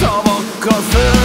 Sabah gazı